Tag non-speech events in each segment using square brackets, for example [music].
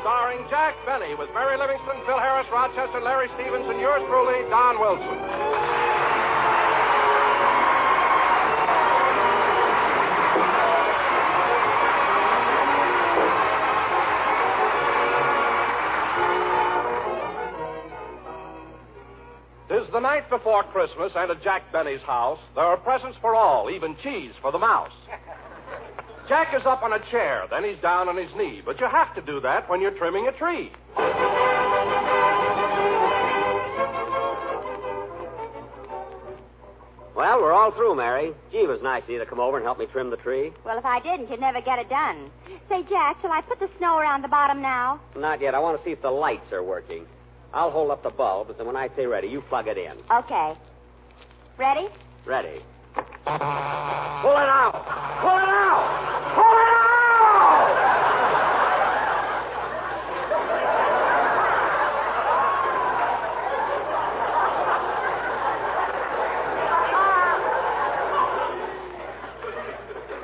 starring Jack Benny with Mary Livingstone, Phil Harris, Rochester, Larry Stevens, and yours truly, Don Wilson. Tis the night before Christmas, and at Jack Benny's house, there are presents for all, even cheese for the mouse. Jack is up on a chair, then he's down on his knee, but you have to do that when you're trimming a tree. Well, we're all through, Mary. Gee, it was nice of you to come over and help me trim the tree. Well, if I didn't, you'd never get it done. Say, Jack, shall I put the snow around the bottom now? Not yet. I want to see if the lights are working. I'll hold up the bulbs, and when I say ready, you plug it in. Okay. Ready? Ready. Pull it out! Pull it out! Pull it out!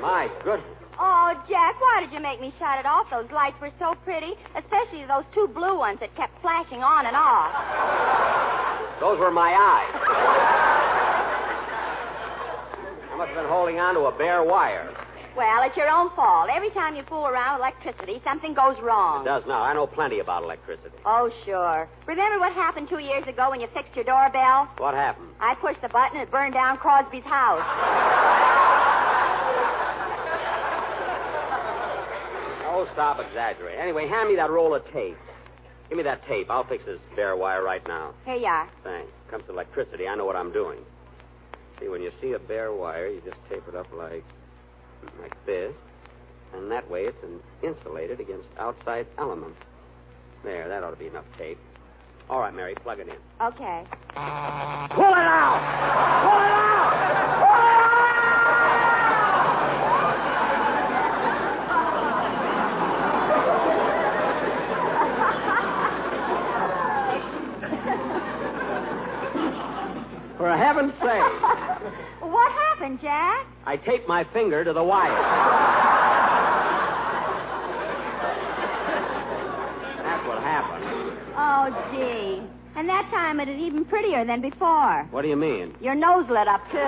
My goodness. Oh, Jack, why did you make me shut it off? Those lights were so pretty, especially those two blue ones that kept flashing on and off. Those were my eyes. Must have been holding on to a bare wire. Well, it's your own fault. Every time you fool around with electricity, something goes wrong. It does now. I know plenty about electricity. Oh, sure. Remember what happened two years ago when you fixed your doorbell? What happened? I pushed the button and it burned down Crosby's house. [laughs] Oh, stop exaggerating. Anyway, hand me that roll of tape. Give me that tape. I'll fix this bare wire right now. Here you are. Thanks. Comes to electricity, I know what I'm doing. See, when you see a bare wire, you just tape it up like like this, and that way it's an insulated against outside elements. There, that ought to be enough tape. All right, Mary, plug it in. Okay. Pull it out! Pull it out! Pull it out! For heaven's sake, what happened, Jack? I taped my finger to the wire. That's what happened. Oh, gee. And that time it is even prettier than before. What do you mean? Your nose lit up, too.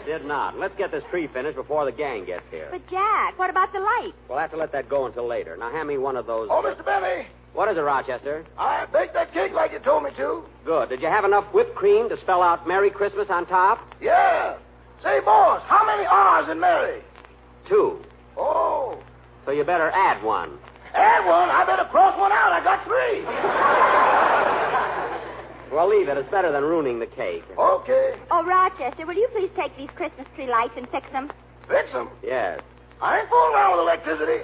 It did not. Let's get this tree finished before the gang gets here. But, Jack, what about the light? We'll have to let that go until later. Now, hand me one of those. Oh, Mr. Benny, What is it, Rochester? I baked that cake like you told me to. Good. Did you have enough whipped cream to spell out Merry Christmas on top? Yeah. Say, boss, how many R's in Merry? Two. Oh. So you better add one. Add one. I better cross one out. I got three. [laughs] Well, leave it. It's better than ruining the cake. Okay. Oh, Rochester, will you please take these Christmas tree lights and fix them? Fix them? Yes. I ain't fooling around with electricity.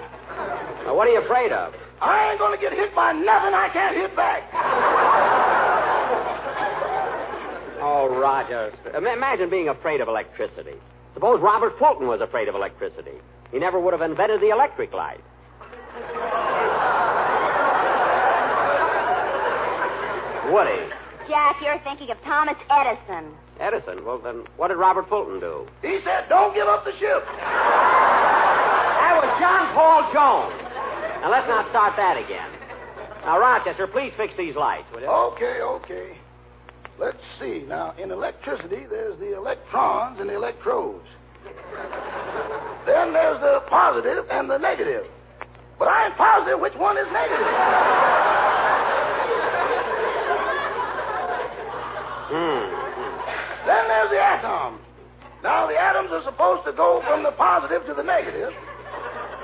Now, what are you afraid of? I ain't going to get hit by nothing I can't hit back. Oh, Roger. Imagine being afraid of electricity. Suppose Robert Fulton was afraid of electricity. He never would have invented the electric light. Would he? Jack, you're thinking of Thomas Edison. Edison? Well, then, what did Robert Fulton do? He said, don't give up the ship. John Paul Jones. Now, let's not start that again. Now, Rochester, please fix these lights, will you? Okay, okay. Let's see. Now, in electricity, there's the electrons and the electrodes. then there's the positive and the negative. But I ain't positive which one is negative. Hmm. Then there's the atom. Now, the atoms are supposed to go from the positive to the negative,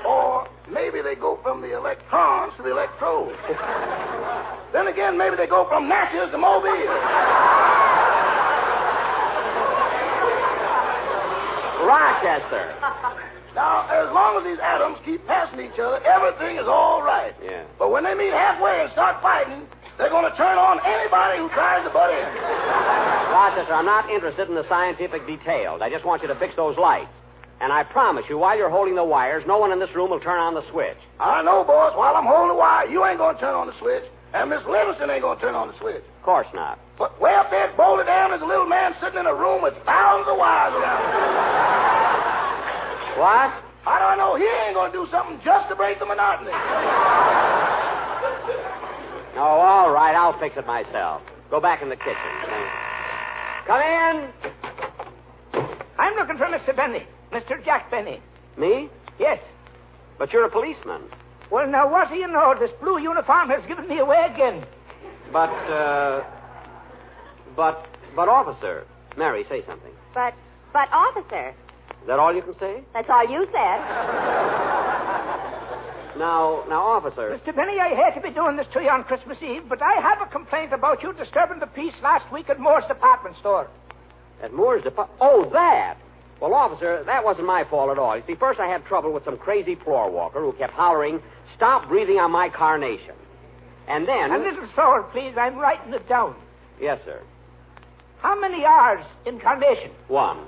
or maybe they go from the electrons to the electrodes. [laughs] then again, maybe they go from Natchez to Mobile. Rochester. Now, as long as these atoms keep passing each other, everything is all right. Yeah. But when they meet halfway and start fighting, they're going to turn on anybody who tries to butt in. Rochester, I'm not interested in the scientific details. I just want you to fix those lights. And I promise you, while you're holding the wires, no one in this room will turn on the switch. I know, boss. While I'm holding the wire, you ain't going to turn on the switch, and Miss Livingstone ain't going to turn on the switch. Of course not. But way up there at Boulder Dam, there's a little man sitting in a room with thousands of wires around him. What? How do I know he ain't going to do something just to break the monotony? Oh, all right. I'll fix it myself. Go back in the kitchen. Come in. I'm looking for Mr. Benny. Mr. Jack Benny. Me? Yes. But you're a policeman. Well, now, what do you know? This blue uniform has given me away again. But, uh. But, but, officer. Mary, say something. But, but, officer, Is that all you can say? that's all you said. Now, now, officer. Mr. Benny, I hate to be doing this to you on Christmas Eve, but I have a complaint about you disturbing the peace last week at Moore's department store. At Moore's Dep- Oh, that! Well, officer, that wasn't my fault at all. You see, first I had trouble with some crazy floor walker who kept hollering, stop breathing on my carnation. And then. A little slower, please. I'm writing it down. Yes, sir. How many R's in carnation? One.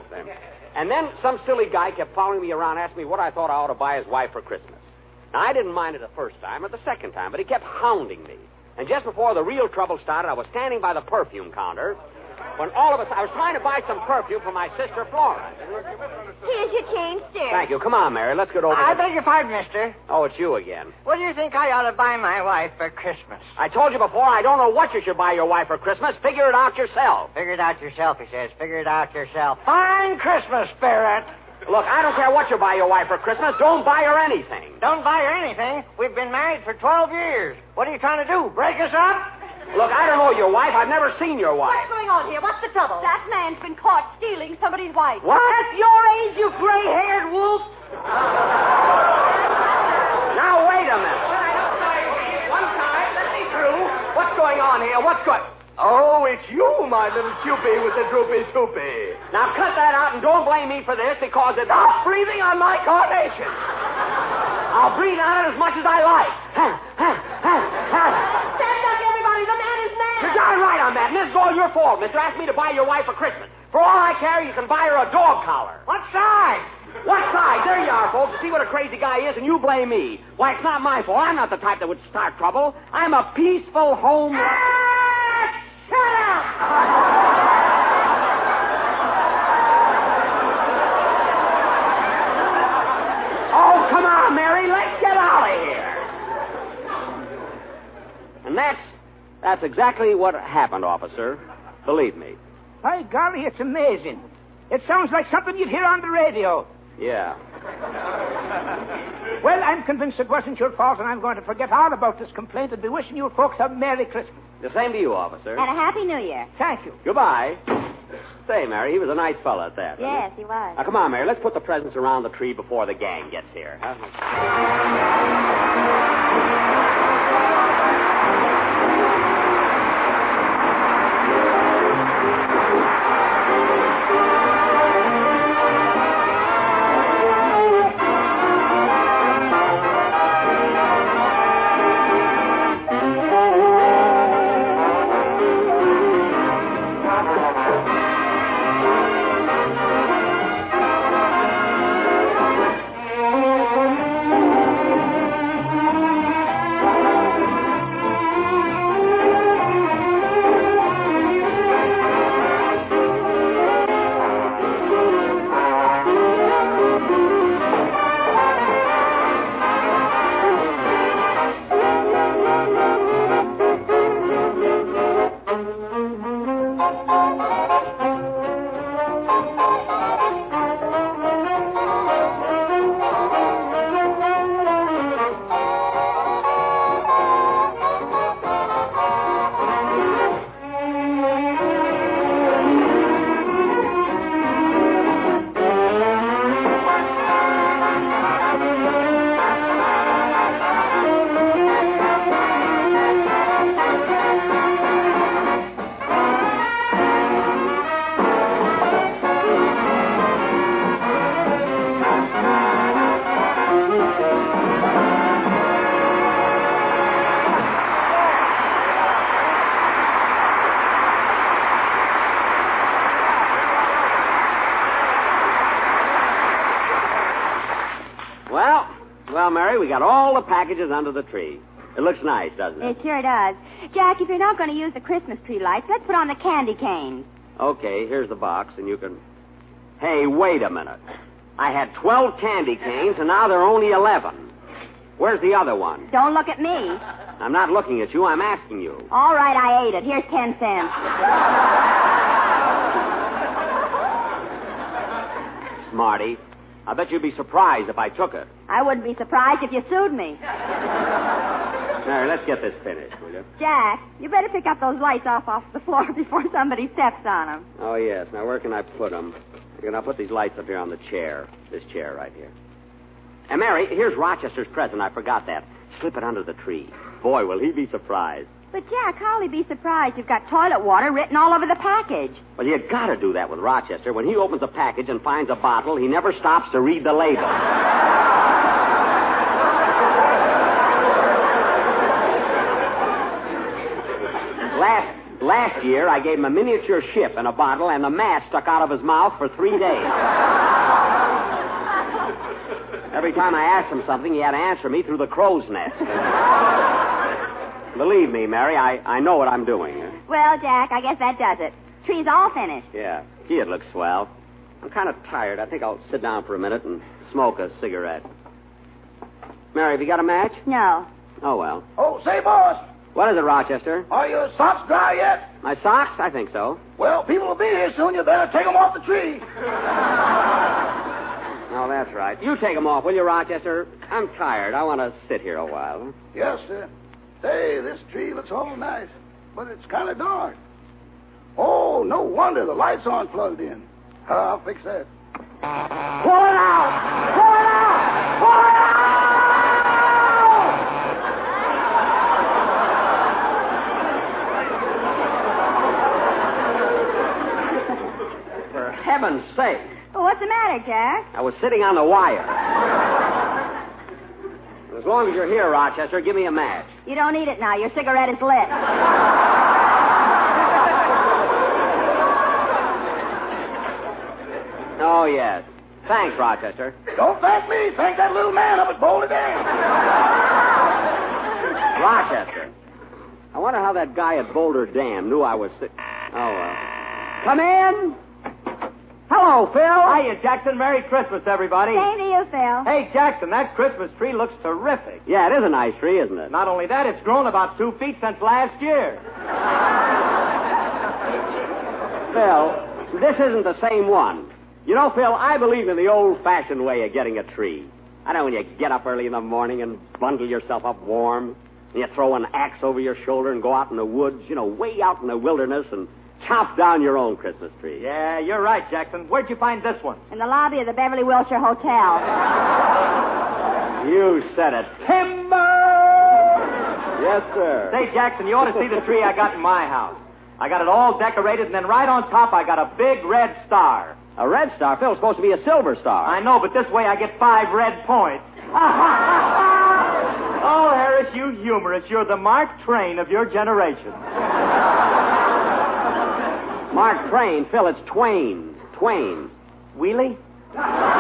And then some silly guy kept following me around, asking me what I thought I ought to buy his wife for Christmas. Now, I didn't mind it the first time or the second time, but he kept hounding me. And just before the real trouble started, I was standing by the perfume counter when all of us, I was trying to buy some perfume for my sister Florence. Here's your change, dear. Thank you. Come on, Mary. Let's get over I to- beg your pardon, mister. Oh, it's you again. What do you think I ought to buy my wife for Christmas? I told you before, I don't know what you should buy your wife for Christmas. Figure it out yourself. Figure it out yourself, he says. Figure it out yourself. Fine Christmas spirit. Look, I don't care what you buy your wife for Christmas. Don't buy her anything. Don't buy her anything. We've been married for 12 years. What are you trying to do? Break us up? Look, I don't know your wife. I've never seen your wife. What's going on here? What's the trouble? That man's been caught stealing somebody's wife. What? At your age, you gray-haired wolf. Now, wait a minute. One time, let me through. What's going on here? What's going... Oh, it's you, my little Cupid with the droopy toopy. Now, cut that out and don't blame me for this because it's... Stop breathing on my carnation. I'll breathe on it as much as I like. Is all your fault, mister. Ask me to buy your wife for Christmas. For all I care, you can buy her a dog collar. What size? What size? There you are, folks. See what a crazy guy is, and you blame me. Why, it's not my fault. I'm not the type that would start trouble. I'm a peaceful home. Ah, shut up! [laughs] Oh, come on, Mary. Let's get out of here. And that's that's exactly what happened, officer. Believe me. By golly, it's amazing. It sounds like something you'd hear on the radio. Yeah. [laughs] Well, I'm convinced it wasn't your fault, and I'm going to forget all about this complaint and be wishing you folks a Merry Christmas. The same to you, officer. And a Happy New Year. Thank you. Goodbye. Say, Mary, he was a nice fellow at that. wasn't he? Yes, he was. Now, come on, Mary. Let's put the presents around the tree before the gang gets here. Huh? Well, Mary, we got all the packages under the tree. It looks nice, doesn't It it? sure does. Jack, if you're not going to use the Christmas tree lights, let's put on the candy canes. Okay, here's the box, and you can. Hey, wait a minute. I had 12 candy canes, and now there are only 11. Where's the other one? Don't look at me. I'm not looking at you, I'm asking you. All right, I ate it. Here's ten cents. Smarty. I bet you'd be surprised if I took it. I wouldn't be surprised if you sued me. Mary, let's get this finished, will you? Jack, you better pick up those lights off off the floor [laughs] before somebody steps on them. Oh, yes. Now, where can I put them? Going to put these lights up here on the chair. This chair right here. And, Mary, here's Rochester's present. I forgot that. Slip it under the tree. Boy, will he be surprised. But, Jack, how'll he be surprised you've got toilet water written all over the package? Well, you got to do that with Rochester. When he opens a package and finds a bottle, he never stops to read the label. last last year, I gave him a miniature ship and a bottle, and the mast stuck out of his mouth for three days. Every time I asked him something, he had to answer me through the crow's nest. Believe me, Mary, I, I know what I'm doing. Well, Jack, I guess that does it. Tree's all finished. Yeah. Gee, it looks swell. I'm kind of tired. I think I'll sit down for a minute and smoke a cigarette. Mary, have you got a match? No. Oh, well. Oh, say, boss, What is it, Rochester? are your socks dry yet? My socks? I think so. Well, people will be here soon. You better take 'em off the tree. [laughs] Oh, that's right. You take 'em off, will you, Rochester? I'm tired. I want to sit here a while. Yes, sir. Say, this tree looks all nice, but it's kind of dark. Oh, no wonder the lights aren't plugged in. I'll fix that. Pull it out! Pull it out! Pull it out! For heaven's sake. Well, what's the matter, Jack? I was sitting on the wire. As long as you're here, Rochester, give me a match. You don't need it now. Your cigarette is lit. Oh, yes. Thanks, Rochester. Don't thank me. Thank that little man up at Boulder Dam. Rochester. I wonder how that guy at Boulder Dam knew I was sick. Oh, well. Come in. Hello, Phil. Hiya, Jackson. Merry Christmas, everybody. Same to you, Phil. Hey, Jackson, that Christmas tree looks terrific. Yeah, it is a nice tree, isn't it? Not only that, it's grown about two feet since last year. [laughs] Phil, this isn't the same one. You know, Phil, I believe in the old-fashioned way of getting a tree. I know when you get up early in the morning and bundle yourself up warm, and you throw an axe over your shoulder and go out in the woods, you know, way out in the wilderness and chop down your own Christmas tree. Yeah, you're right, Jackson. Where'd you find this one? In the lobby of the Beverly Wilshire Hotel. You said it. Timber! Yes, sir. Say, Jackson, you ought to see the tree I got in my house. I got it all decorated, and then right on top, I got a big red star. A red star, Phil, supposed to be a silver star. I know, but this way I get five red points. [laughs] oh, Harris, you humorous. You're the Mark Twain of your generation. Mark Twain, Phil, it's Twain. Twain. Wheelie? [laughs]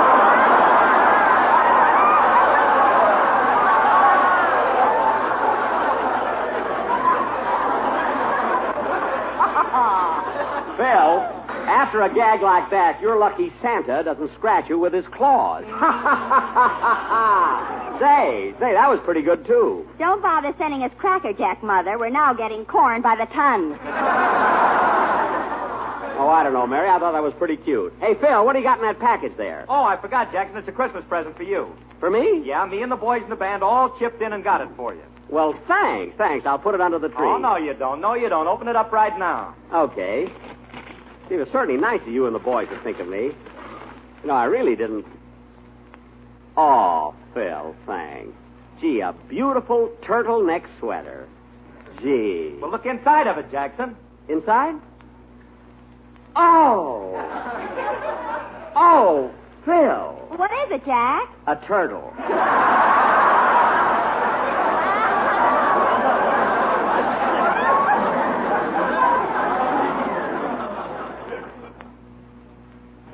Phil, after a gag like that, you're lucky Santa doesn't scratch you with his claws. [laughs] say, say, that was pretty good, too. Don't bother sending us Cracker Jack, Mother. We're now getting corn by the ton. Oh, I don't know, Mary. I thought that was pretty cute. Hey, Phil, what do you got in that package there? Oh, I forgot, Jackson. It's a Christmas present for you. For me? Yeah, me and the boys in the band all chipped in and got it for you. Well, thanks, thanks. I'll put it under the tree. Oh, no, you don't. No, you don't. Open it up right now. Okay. It was certainly nice of you and the boys to think of me. You know, I really didn't. Oh, Phil, thanks. Gee, a beautiful turtleneck sweater. Gee. Well, look inside of it, Jackson. Inside? Oh. Oh, Phil. What is it, Jack? A turtle.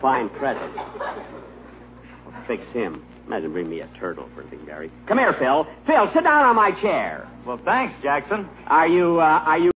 Fine present. Fix him. Imagine bring me a turtle for anything, Gary. Come here, Phil. Phil, sit down on my chair. Well, thanks, Jackson. Are you, uh, are you